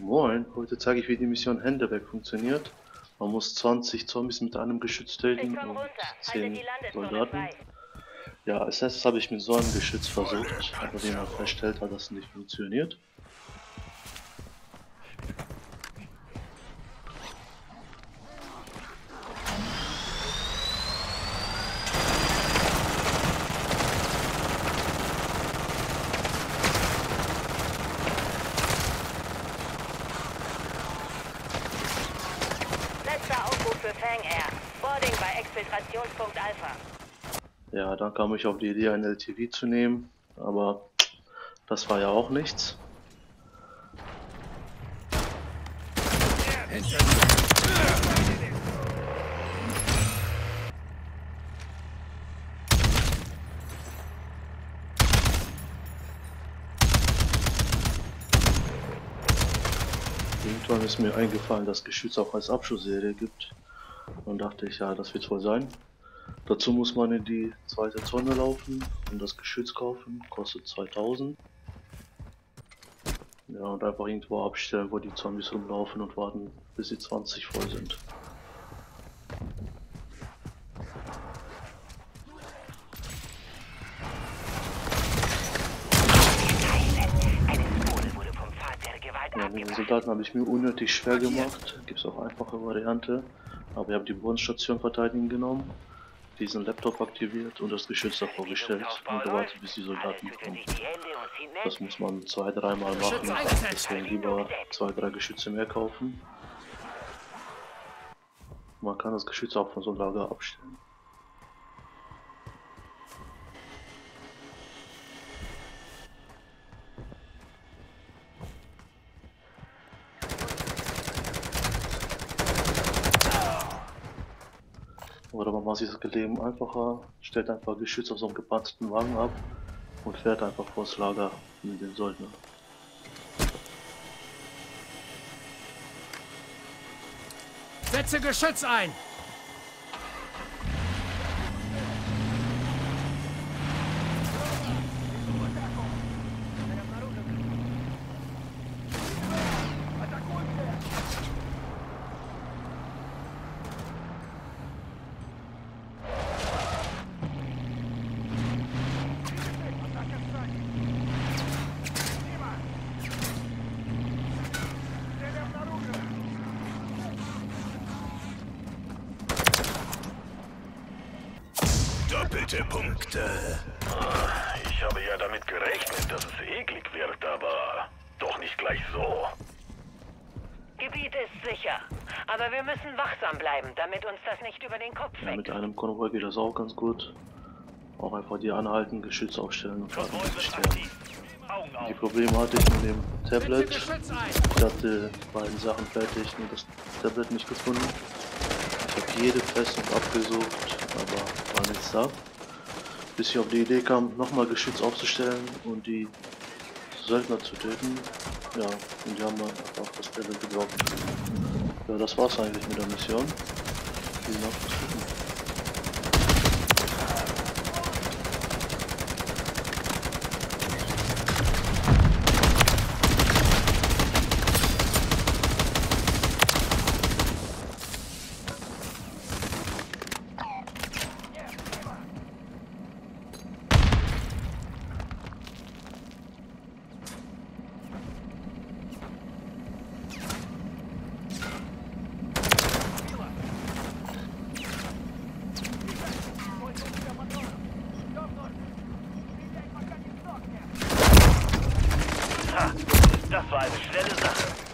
Moin, heute zeige ich wie die Mission Hände funktioniert. Man muss 20 Zombies mit einem Geschütz töten und 10 Soldaten. Ja, als erstes habe ich mit so einem Geschütz versucht, aber wie man feststellt, hat das nicht funktioniert. Exfiltrationspunkt Alpha. Ja, dann kam ich auf die Idee, ein LTV zu nehmen, aber das war ja auch nichts. Irgendwann ist mir eingefallen, dass Geschütz auch als Abschussserie gibt. Und dachte ich, ja, das wird wohl sein. Dazu muss man in die zweite Zone laufen und das Geschütz kaufen, kostet 2000. Ja, und einfach irgendwo abstellen, wo die Zombies rumlaufen und warten, bis sie 20 voll sind. Ja, mit den Soldaten habe ich mir unnötig schwer gemacht. Gibt es auch einfache Variante. Aber wir haben die Bodenstation verteidigen genommen, diesen Laptop aktiviert und das Geschütz davor gestellt und gewartet, bis die Soldaten kommen. Das muss man zwei, dreimal machen, deswegen lieber zwei, drei Geschütze mehr kaufen. Man kann das Geschütz auch von so einem Lager abstellen. Oder man macht sich das Leben einfacher, stellt einfach Geschütz auf so einem gepanzerten Wagen ab und fährt einfach vors Lager mit den Söldner. Setze Geschütz ein! Doppelte Punkte. Ich habe ja damit gerechnet, dass es eklig wird, aber doch nicht gleich so. Gebiet ist sicher. Aber wir müssen wachsam bleiben, damit uns das nicht über den Kopf ja, Mit einem Konvoi geht das auch ganz gut. Auch einfach die anhalten, Geschütz aufstellen und. Die Probleme hatte ich mit dem Tablet. Ich hatte beiden Sachen fertig, nur das Tablet nicht gefunden. Ich habe jede Festung abgesucht, aber war nichts da. Bis ich auf die Idee kam, nochmal Geschütz aufzustellen und die Söldner zu töten. Ja, und die haben einfach das Level gedroppt. Ja, das war's eigentlich mit der Mission. Vielen Dank fürs Gucken. Das war eine schnelle Sache.